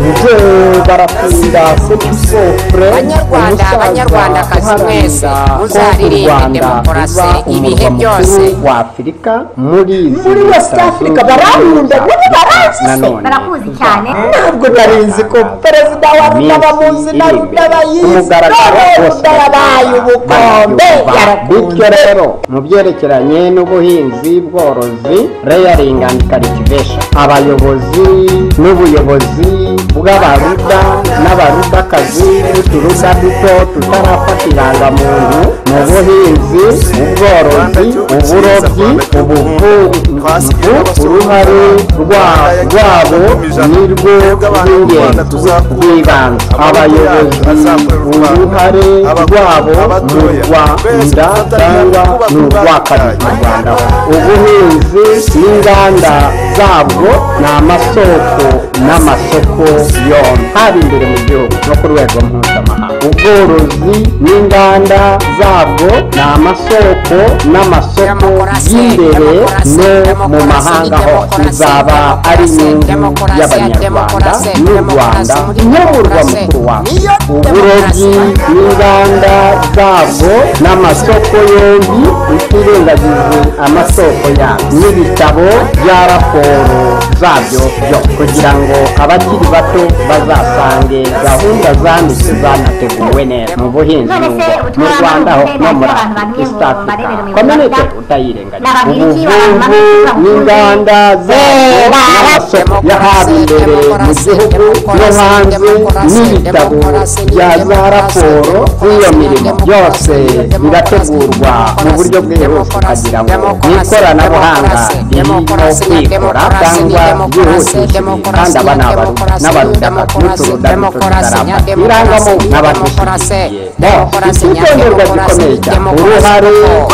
nje baratinda setisofure Banyarwanda, Banyarwandakazi mwese, muzaririmbe demokarasi ibihe byose. wa afurika muri muri west africa barankunda muri se Nanone barakuzi cyane ntabwo nari nzi ko perezida wa ruda bamuzi na ruda bayizi umugaragaro none bose ruda yabaye ubukombe bityo rero mu byerekeranye n'ubuhinzi bworozi reyaringi andi karitivesheni abayobozi n'ubuyobozi bw'abaruda n'abarudakazi n'uturuda duto tutarafata irangamuntu mu buhinzi ubworozi uburobyi ubuvuzi uruhare rwa- rwabo nirwo rw'ingenzi rw'ibanze. Abayobozi uruhare rwabo mu rwanda cyangwa ni urwa kabiri mu rwanda ubuhinzi n'inganda zabwo ni amasoko n'amasoko yombi. Haba imbere mu gihugu no ku rwego mpuzamahanga. Ubworozi n'inganda zabwo ni amasoko n'amasoko y'imbere no mu mahanga hose. bizaba ari inyungu y'abanyarwanda n'u rwanda n'umurwa mukuru wabo uburobyi n'inganda zabwo n'amasoko yombi utirengagije amasoko yabo n'ibitabo bya raporo zabyo byo kugira ngo abakiri bato bazasange gahunda zanditse zanateguwe neza. Mu buhinzi mu rwanda ho no muri east africa. Mu utayirengagije N'ababirigi ubuvuzi n'inganda zabwo n'amasoko y'ahaba imbere mu gihugu no hanze n'ibitabo bya za raporo z'iyo mirimo. Byose birategurwa mu buryo bwihuse kugira ngo n'ikoranabuhanga ririmo kwikora cyangwa n'abarudakazi n'uturuda duto tutarafata irangamuntu n'abadushyigikiriye icyitonderwa gikomeye cyane uruhare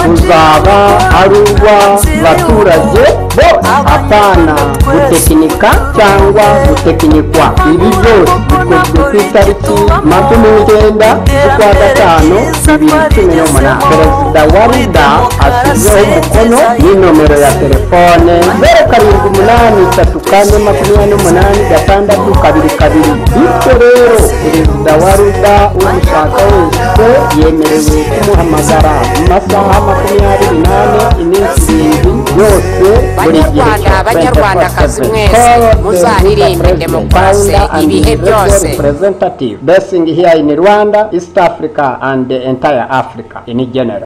ruzaba ari urw'abaturage bose apana gutekinika cyangwa gutekinikwa. Ibi byose bikozwe ku itariki makumyabiri n'icyenda z'ukwa gatanu cumi n'umunani perezida wa ruda ashyizeho umukono n'inomero ya telefone zeru karindwi umunani itatu kane makumyabiri n'umunani gatandatu kabiri kabiri bityo rero perezida wa ruda ubishaka wese yemerewe kumuhamagara mu masaha makumyabiri n'ane iminsi Banyarwanda, Banyarwandakazi mwese, muzaririmbe demokarasi ibihe byose. blessing basing here in Rwanda, East Africa and the entire Africa in general.